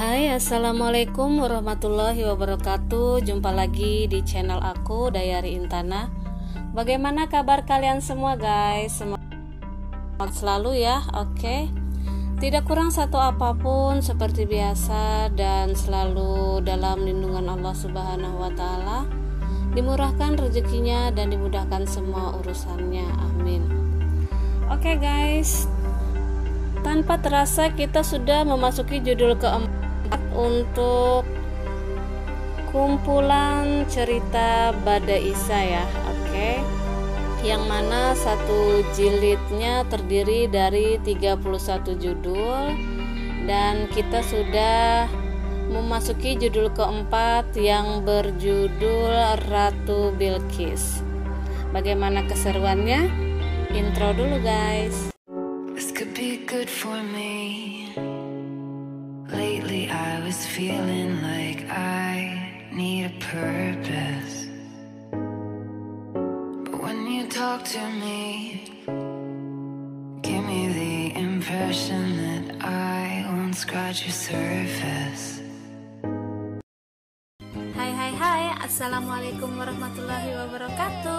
Hai assalamualaikum warahmatullahi wabarakatuh. Jumpa lagi di channel aku Dayari Intana. Bagaimana kabar kalian semua guys? Semangat selalu ya oke? Okay? Tidak kurang satu apa pun seperti biasa Dan selalu dalam lindungan Allah subhanahu wa ta'ala. Dimurahkan rezekinya dan dimudahkan semua urusannya. Amin. Oke okay guys. Tanpa terasa kita sudah memasuki judul keempat untuk kumpulan cerita Bada Isa ya oke. Okay? yang mana satu jilidnya terdiri dari 31 judul. Dan kita sudah memasuki judul keempat yang berjudul Ratu Bilqis bagaimana keseruannya? Intro dulu guys was feeling like I need a purpose. But when you talk to me Give me the impression that I won't scratch your surface. Hai hai hai. Assalamualaikum warahmatullahi wabarakatuh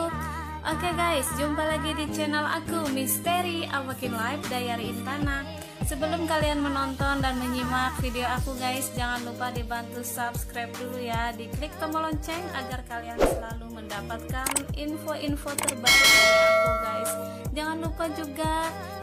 Oke okay guys, jumpa lagi di channel aku Misteri Awakin Live Dayari Intana Sebelum kalian menonton dan menyimak video aku guys, jangan lupa dibantu subscribe dulu ya, diklik tombol lonceng agar kalian selalu mendapatkan info-info terbaru dari aku guys. Jangan lupa juga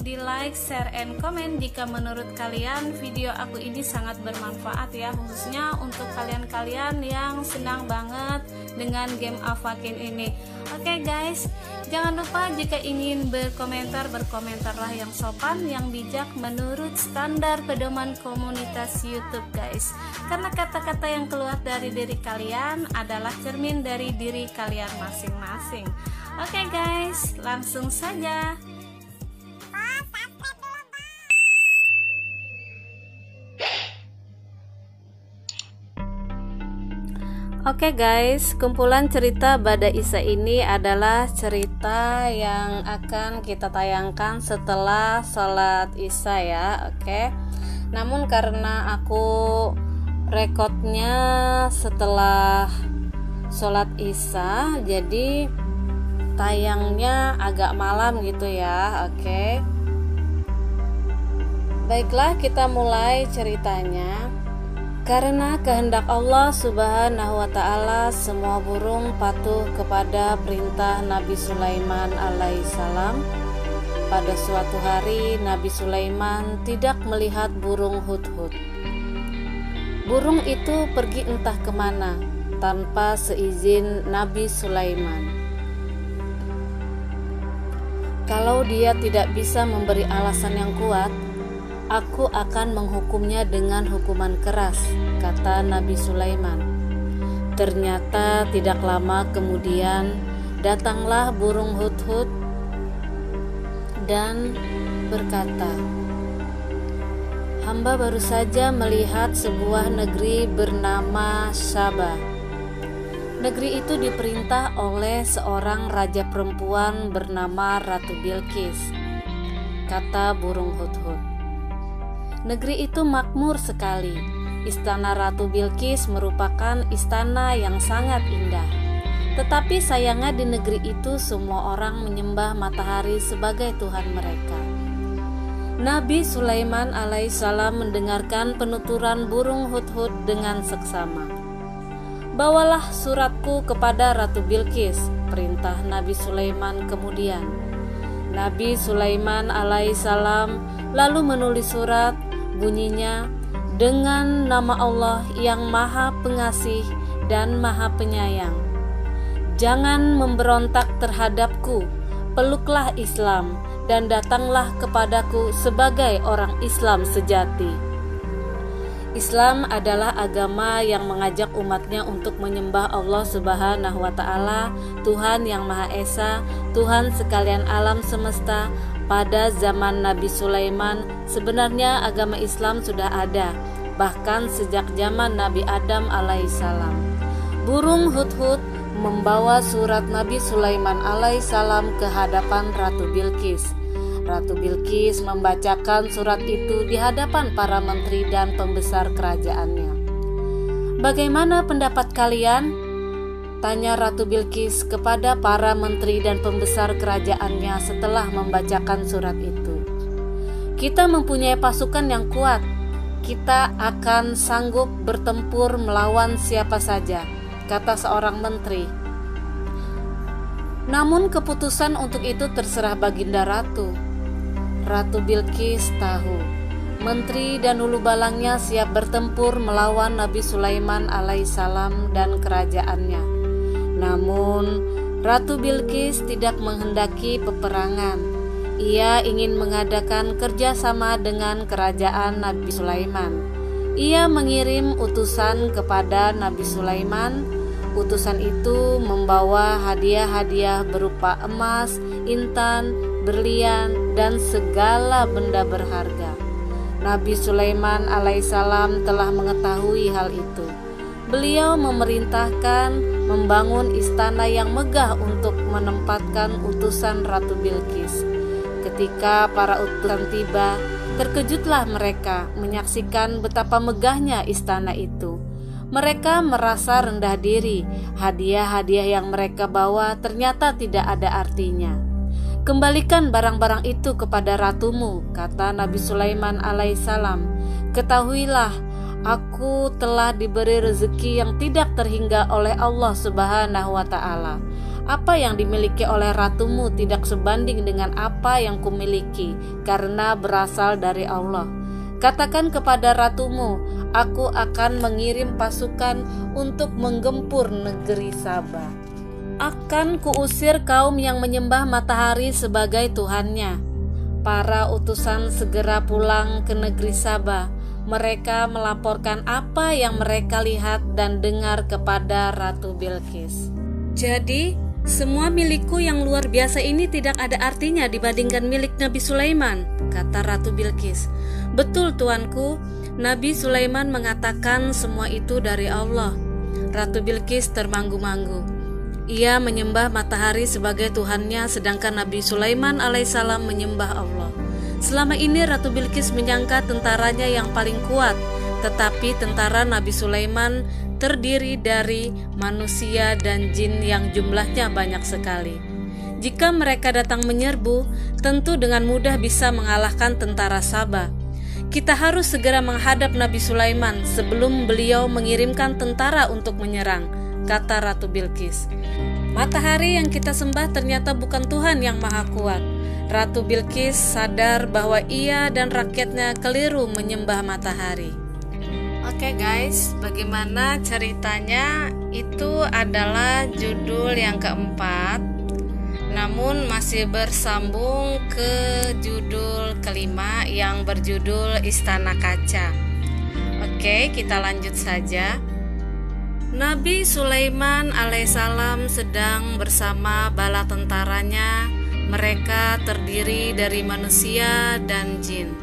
di like, share, and comment jika menurut kalian video aku ini sangat bermanfaat ya, khususnya untuk kalian-kalian yang senang banget dengan game Avakin ini. Oke okay guys, jangan lupa jika ingin berkomentar, berkomentarlah yang sopan, yang bijak menurut standar pedoman komunitas YouTube guys karena kata-kata yang keluar dari diri kalian adalah cermin dari diri kalian masing-masing oke okay guys langsung saja Oke okay guys, kumpulan cerita Bada Isa ini adalah cerita yang akan kita tayangkan setelah sholat Isya ya, oke. Okay? Namun karena aku rekodnya setelah sholat Isya, jadi tayangnya agak malam gitu ya, oke. Okay? Baiklah, kita mulai ceritanya. Karena kehendak Allah Subhanahu wa taala semua burung patuh kepada perintah Nabi Sulaiman alaihissalam. Pada suatu hari Nabi Sulaiman tidak melihat burung hudhud. Burung itu pergi entah ke mana tanpa seizin Nabi Sulaiman. Kalau dia tidak bisa memberi alasan yang kuat, Aku akan menghukumnya dengan hukuman keras, kata Nabi Sulaiman. Ternyata tidak lama kemudian datanglah burung hudhud dan berkata, Hamba baru saja melihat sebuah negeri bernama Sabah. Negeri itu diperintah oleh seorang raja perempuan bernama Ratu Bilqis, kata burung hudhud. Negeri itu makmur sekali. Istana Ratu Bilqis merupakan istana yang sangat indah. Tetapi sayangnya di negeri itu semua orang menyembah matahari sebagai Tuhan mereka. Nabi Sulaiman alaihissalam mendengarkan penuturan burung hudhud dengan seksama. Bawalah suratku kepada Ratu Bilqis, perintah Nabi Sulaiman kemudian. Nabi Sulaiman alaihissalam lalu menulis surat Bunyinya, dengan nama Allah yang Maha Pengasih dan Maha Penyayang. Jangan memberontak terhadapku, peluklah Islam dan datanglah kepadaku sebagai orang Islam sejati. Islam adalah agama yang mengajak umatnya untuk menyembah Allah Subhanahu wa taala, Tuhan yang Maha Esa, Tuhan sekalian alam semesta, pada zaman Nabi Sulaiman, sebenarnya agama Islam sudah ada, bahkan sejak zaman Nabi Adam alaihissalam. Burung hudhud membawa surat Nabi Sulaiman alaihissalam ke hadapan Ratu Bilqis. Ratu Bilqis membacakan surat itu di hadapan para menteri dan pembesar kerajaannya. "Bagaimana pendapat kalian?" tanya Ratu Bilqis kepada para menteri dan pembesar kerajaannya setelah membacakan surat itu. "Kita mempunyai pasukan yang kuat. Kita akan sanggup bertempur melawan siapa saja," kata seorang menteri. Namun keputusan untuk itu terserah Baginda Ratu. Ratu Bilqis tahu menteri dan ulu balangnya siap bertempur melawan Nabi Sulaiman alaihissalam dan kerajaannya. Namun, Ratu Bilqis tidak menghendaki peperangan. Ia ingin mengadakan kerjasama dengan kerajaan Nabi Sulaiman. Ia mengirim utusan kepada Nabi Sulaiman. Utusan itu membawa hadiah-hadiah berupa emas, intan, berlian, dan segala benda berharga. Nabi Sulaiman alaihissalam telah mengetahui hal itu. Beliau memerintahkan membangun istana yang megah untuk menempatkan utusan Ratu Bilqis. Ketika para utusan tiba, terkejutlah mereka menyaksikan betapa megahnya istana itu. Mereka merasa rendah diri, hadiah-hadiah yang mereka bawa ternyata tidak ada artinya. Kembalikan barang-barang itu kepada ratumu, kata Nabi Sulaiman alaihissalam. Ketahuilah, aku telah diberi rezeki yang tidak terhingga oleh Allah Subhanahu wa Ta'ala. Apa yang dimiliki oleh ratumu tidak sebanding dengan apa yang kumiliki, karena berasal dari Allah. Katakan kepada ratumu, aku akan mengirim pasukan untuk menggempur negeri Sabah akan kuusir kaum yang menyembah matahari sebagai Tuhannya. Para utusan segera pulang ke negeri Sabah. Mereka melaporkan apa yang mereka lihat dan dengar kepada Ratu Bilqis. Jadi, semua milikku yang luar biasa ini tidak ada artinya dibandingkan milik Nabi Sulaiman, kata Ratu Bilqis. Betul, tuanku, Nabi Sulaiman mengatakan semua itu dari Allah. Ratu Bilqis termanggu-manggu. Ia menyembah matahari sebagai Tuhannya sedangkan Nabi Sulaiman alaihissalam menyembah Allah. Selama ini Ratu Bilqis menyangka tentaranya yang paling kuat, tetapi tentara Nabi Sulaiman terdiri dari manusia dan jin yang jumlahnya banyak sekali. Jika mereka datang menyerbu, tentu dengan mudah bisa mengalahkan tentara Sabah. Kita harus segera menghadap Nabi Sulaiman sebelum beliau mengirimkan tentara untuk menyerang kata Ratu Bilqis. Matahari yang kita sembah ternyata bukan Tuhan yang maha kuat. Ratu Bilqis sadar bahwa ia dan rakyatnya keliru menyembah matahari. Oke okay guys, bagaimana ceritanya? Itu adalah judul yang keempat namun masih bersambung ke judul kelima yang berjudul Istana Kaca. Oke, kita lanjut saja. Nabi Sulaiman alaihissalam sedang bersama bala tentaranya. Mereka terdiri dari manusia dan jin.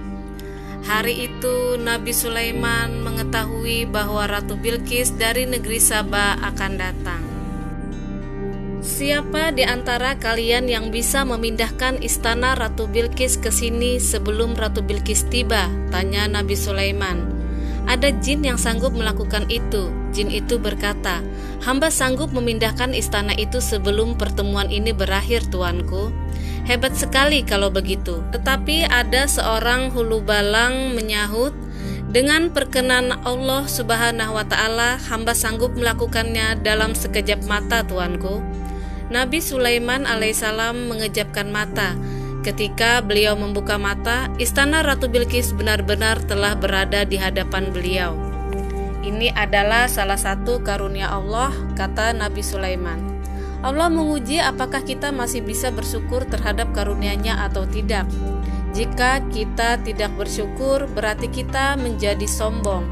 Hari itu Nabi Sulaiman mengetahui bahwa Ratu Bilqis dari negeri Sabah akan datang. Siapa di antara kalian yang bisa memindahkan istana Ratu Bilqis ke sini sebelum Ratu Bilqis tiba? Tanya Nabi Sulaiman. Ada jin yang sanggup melakukan itu. Jin itu berkata, "Hamba sanggup memindahkan istana itu sebelum pertemuan ini berakhir, tuanku." Hebat sekali kalau begitu. Tetapi ada seorang hulu balang menyahut, "Dengan perkenan Allah Subhanahu wa taala, hamba sanggup melakukannya dalam sekejap mata, tuanku." Nabi Sulaiman alaihissalam mengejapkan mata Ketika beliau membuka mata, istana Ratu Bilqis benar-benar telah berada di hadapan beliau. Ini adalah salah satu karunia Allah, kata Nabi Sulaiman. Allah menguji apakah kita masih bisa bersyukur terhadap karunia-Nya atau tidak. Jika kita tidak bersyukur, berarti kita menjadi sombong.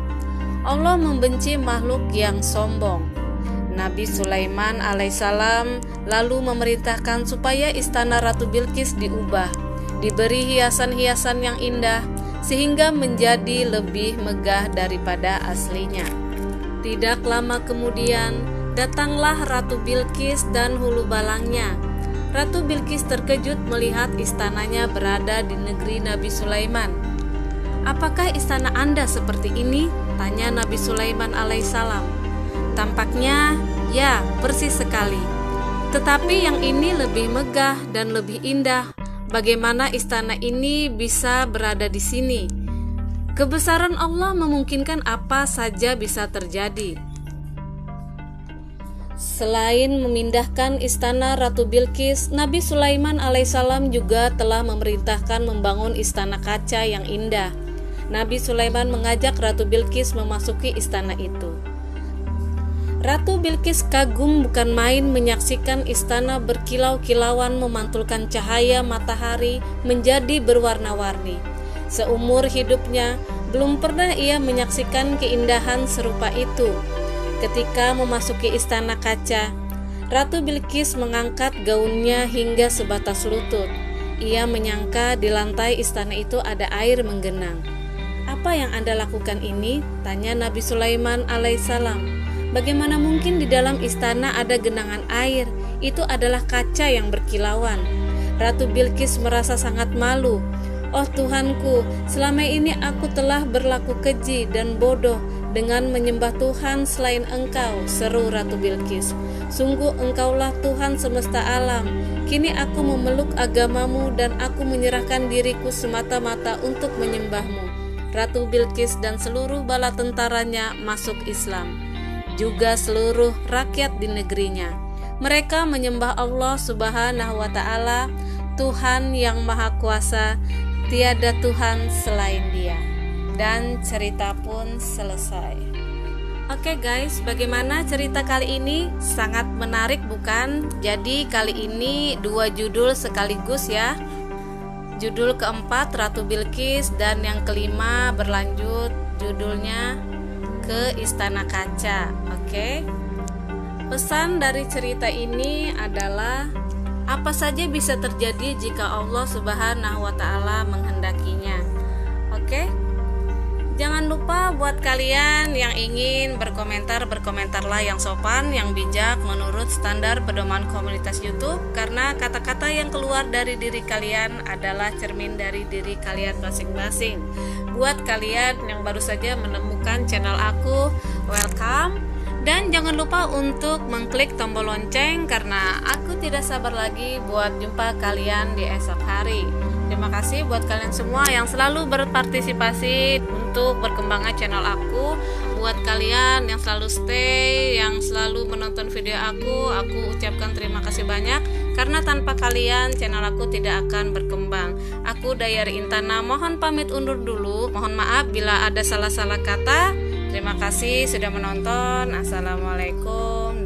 Allah membenci makhluk yang sombong. Nabi Sulaiman alaihissalam lalu memerintahkan supaya istana Ratu Bilqis diubah, diberi hiasan-hiasan yang indah sehingga menjadi lebih megah daripada aslinya. Tidak lama kemudian, datanglah Ratu Bilqis dan hulu balangnya. Ratu Bilqis terkejut melihat istananya berada di negeri Nabi Sulaiman. "Apakah istana Anda seperti ini?" tanya Nabi Sulaiman alaihissalam. Tampaknya ya, persis sekali. Tetapi yang ini lebih megah dan lebih indah. Bagaimana istana ini bisa berada di sini? Kebesaran Allah memungkinkan apa saja bisa terjadi. Selain memindahkan istana Ratu Bilqis, Nabi Sulaiman alaihissalam juga telah memerintahkan membangun istana kaca yang indah. Nabi Sulaiman mengajak Ratu Bilqis memasuki istana itu. Ratu Bilqis kagum bukan main menyaksikan istana berkilau-kilauan memantulkan cahaya matahari menjadi berwarna-warni. Seumur hidupnya, belum pernah ia menyaksikan keindahan serupa itu. Ketika memasuki istana kaca, Ratu Bilqis mengangkat gaunnya hingga sebatas lutut. Ia menyangka di lantai istana itu ada air menggenang. "Apa yang Anda lakukan ini?" tanya Nabi Sulaiman alaihissalam. "Bagaimana mungkin di dalam istana ada genangan air? Itu adalah kaca yang berkilauan." Ratu Bilqis merasa sangat malu. "Oh Tuhanku, selama ini aku telah berlaku keji dan bodoh dengan menyembah Tuhan selain engkau, seru Ratu Bilqis. Sungguh engkaulah Tuhan semesta alam. Kini aku memeluk agamamu dan aku menyerahkan diriku semata-mata untuk menyembahmu. Ratu Bilqis dan seluruh bala tentaranya masuk Islam. Juga seluruh rakyat di negerinya. Mereka menyembah Allah Subhanahu wa taala, Tuhan yang Maha Kuasa, tiada Tuhan selain Dia dan cerita pun selesai. Oke okay guys, bagaimana cerita kali ini? Sangat menarik bukan? Jadi kali ini dua judul sekaligus ya. Judul keempat Ratu Bilqis dan yang kelima berlanjut judulnya ke Istana Kaca. Oke. Okay? Pesan dari cerita ini adalah apa saja bisa terjadi jika Allah Subhanahu wa taala menghendakinya. Oke? Okay? Jangan lupa buat kalian yang ingin berkomentar, berkomentarlah yang sopan, yang bijak menurut standar pedoman komunitas YouTube karena kata-kata yang keluar dari diri kalian adalah cermin dari diri kalian masing-masing. Buat kalian yang baru saja menemukan channel aku, welcome. Dan jangan lupa untuk mengklik tombol lonceng karena aku tidak sabar lagi buat jumpa kalian di esok hari. Terima kasih buat kalian semua yang selalu berpartisipasi untuk berkembangnya channel aku. Buat kalian yang selalu stay yang selalu menonton video aku aku ucapkan terima kasih banyak karena tanpa kalian channel aku tidak akan berkembang. Aku Dayari Intana mohon pamit undur dulu. Mohon maaf bila ada salah-salah kata. Terima kasih sudah menonton. Assalamualaikum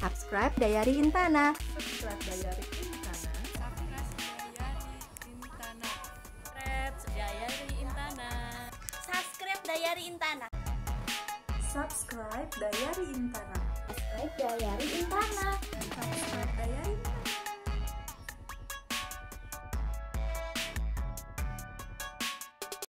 Subscribe Dayari Intana. Subscribe Dayari Intana. Subscribe Dayari Intana. Subscribe Dayari Intana. Subscribe Dayari Intana. Subscribe Dayari Intana. Subscribe Dayari Intana.